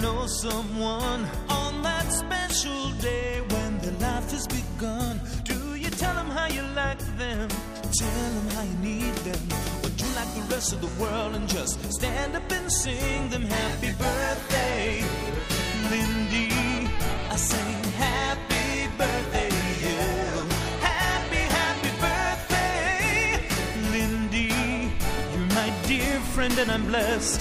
Know someone on that special day when their life has begun? Do you tell them how you like them? Tell them how you need them? Would you like the rest of the world and just stand up and sing them happy birthday, Lindie? I sing happy birthday. yeah. Happy, happy birthday, Lindie. You're my dear friend, and I'm blessed